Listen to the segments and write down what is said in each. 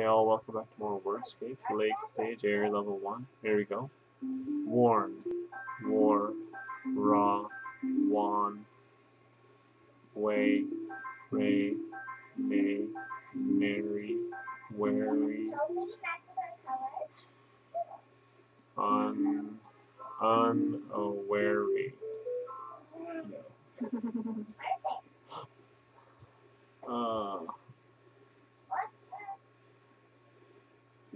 Hey all, welcome back to more Wordscapes, Lake Stage, Air Level 1. Here we go. Warn, war, raw, wan, way, ray, may, merry, wary, un, unawary.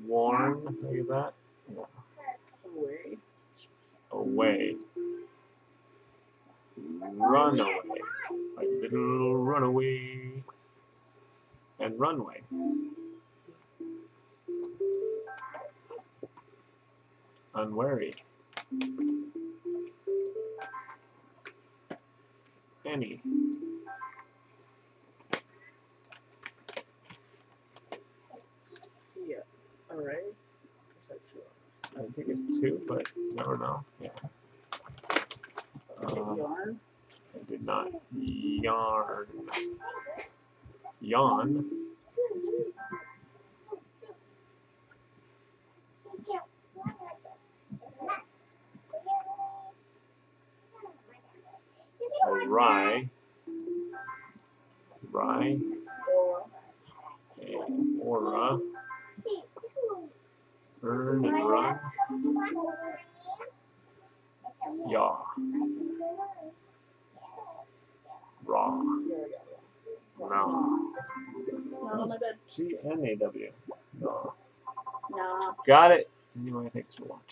Warn, at that. Yeah. Away. Away. Run away. Like little runaway. And runway. Unwary. Any. Yeah. Alright. Is that two I think it's two, but you never know. Yeah. Um, yarn. I did not yarn. Yawn. Rye. Rye. Or And aura. Earn and run. Raw. No. No. G N A W. No. Nah. Got it. Anyway, thanks for watching.